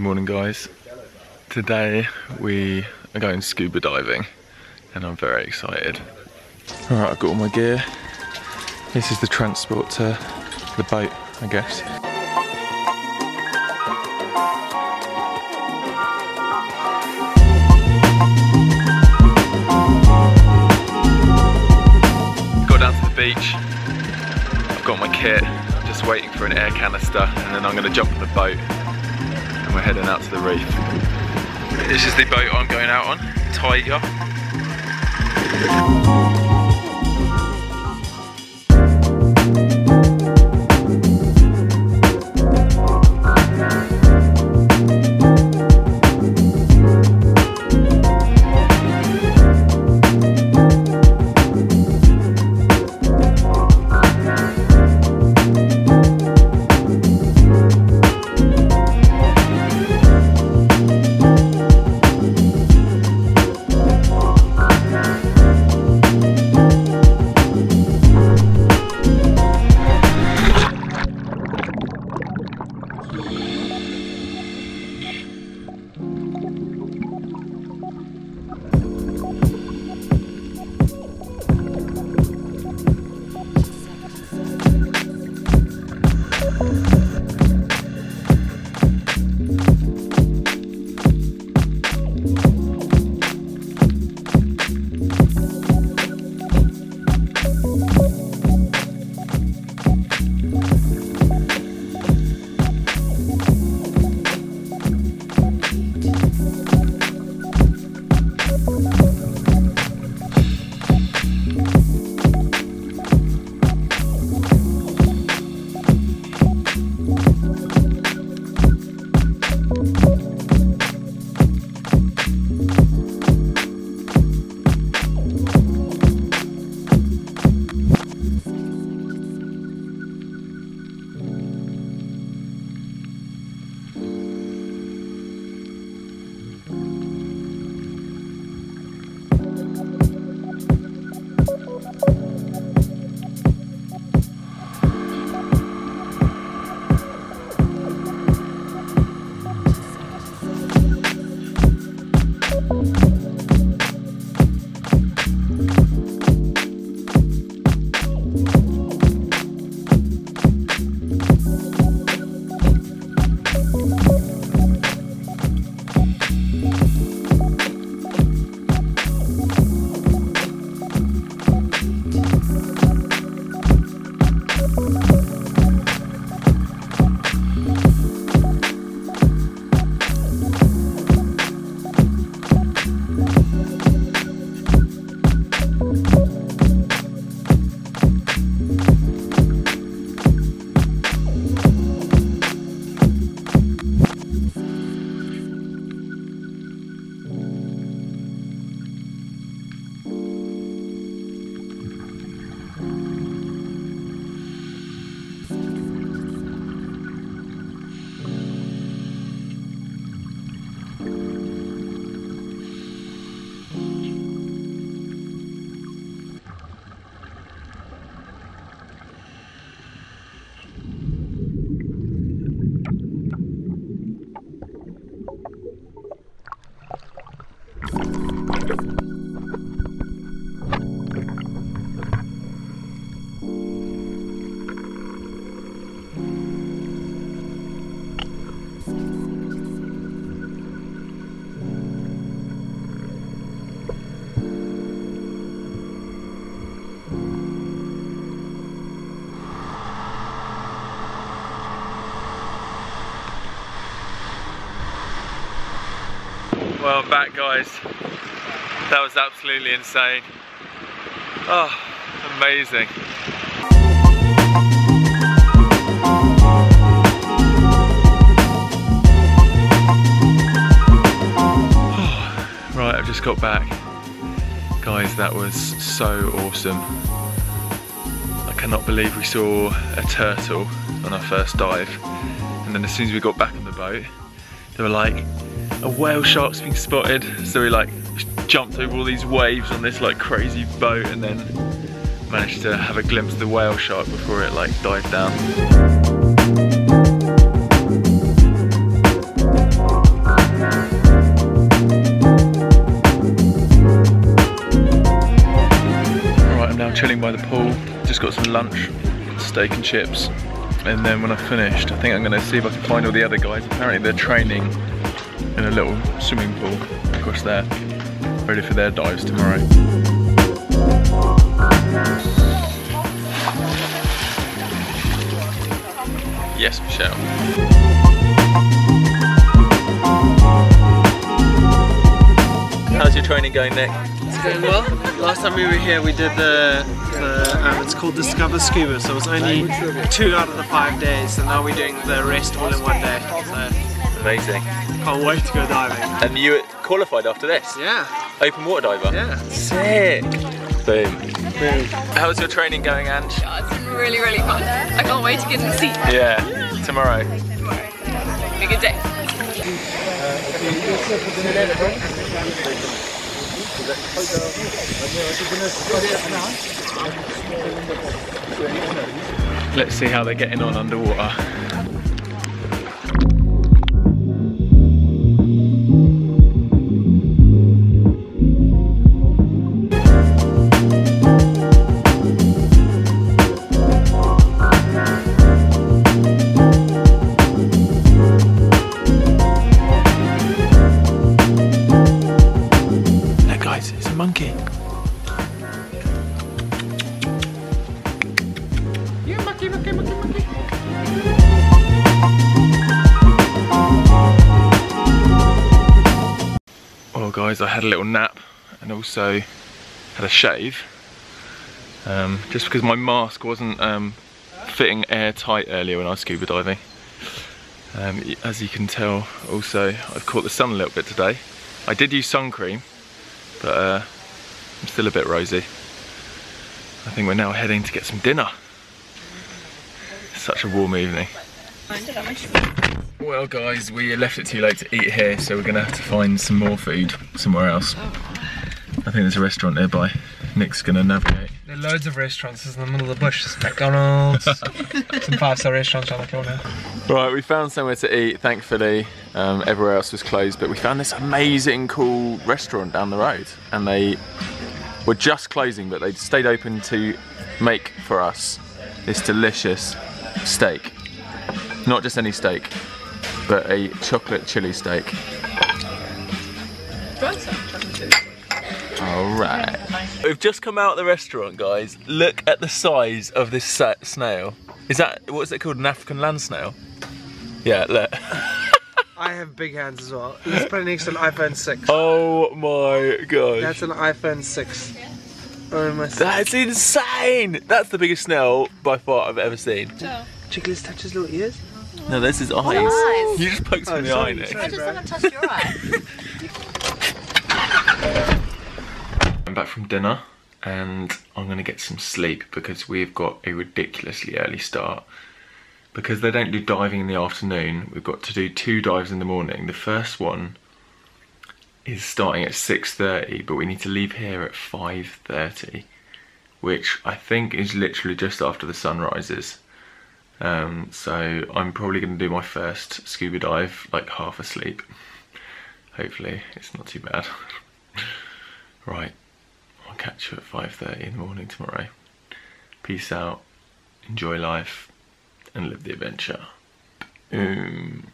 Good morning guys. Today we are going scuba diving and I'm very excited. Alright, I've got all my gear. This is the transport to the boat, I guess. Got down to the beach. I've got my kit. I'm just waiting for an air canister and then I'm going to jump on the boat and we're heading out to the reef. This is the boat I'm going out on, Tiger. Well, I'm back, guys. That was absolutely insane. Oh, amazing. right, I've just got back. Guys, that was so awesome. I cannot believe we saw a turtle on our first dive. And then as soon as we got back on the boat, they were like, a whale shark's been spotted. So we like jumped over all these waves on this like crazy boat and then managed to have a glimpse of the whale shark before it like dived down. chilling by the pool. Just got some lunch, steak and chips. And then when I finished, I think I'm gonna see if I can find all the other guys. Apparently they're training in a little swimming pool across there, ready for their dives tomorrow. Yes, Michelle. How's your training going, Nick? It's going well. Last time we were here, we did the, the um, it's called Discover Scuba, so it was only two out of the five days, and now we're doing the rest all in one day. So Amazing. can't wait to go diving. And you qualified after this? Yeah, Open water diver? yeah. Sick. Boom. Boom. How's your training going, Ange? Oh, it's been really, really fun. I can't wait to get in the seat. Yeah, tomorrow. Be a good day. Let's see how they're getting on underwater. I had a little nap and also had a shave. Um, just because my mask wasn't um, fitting airtight earlier when I was scuba diving. Um, as you can tell also, I've caught the sun a little bit today. I did use sun cream, but uh, I'm still a bit rosy. I think we're now heading to get some dinner. Such a warm evening. Well guys, we left it too late to eat here, so we're gonna have to find some more food somewhere else. I think there's a restaurant nearby. Nick's gonna navigate. There are loads of restaurants in the middle of the bush. There's McDonald's, some five-star restaurants around the corner. Right, we found somewhere to eat, thankfully. Um, everywhere else was closed, but we found this amazing, cool restaurant down the road. And they were just closing, but they stayed open to make for us this delicious steak. Not just any steak, but a chocolate chili steak. Alright. We've just come out of the restaurant, guys. Look at the size of this snail. Is that, what's it called, an African land snail? Yeah, look. I have big hands as well. Let's put it next to an iPhone 6. Oh my gosh. That's an iPhone 6. Oh my That's insane! That's the biggest snail by far I've ever seen. Chick, let's touch his little ears. No, this is eyes. eyes? You just poked me Oh, in the eye, Nick. I just haven't touched your eye. I'm back from dinner and I'm gonna get some sleep because we've got a ridiculously early start. Because they don't do diving in the afternoon, we've got to do two dives in the morning. The first one is starting at 6.30, but we need to leave here at 5.30, which I think is literally just after the sun rises. Um, so I'm probably gonna do my first scuba dive like half asleep. Hopefully it's not too bad. right, I'll catch you at 5.30 in the morning tomorrow. Peace out, enjoy life, and live the adventure. Um.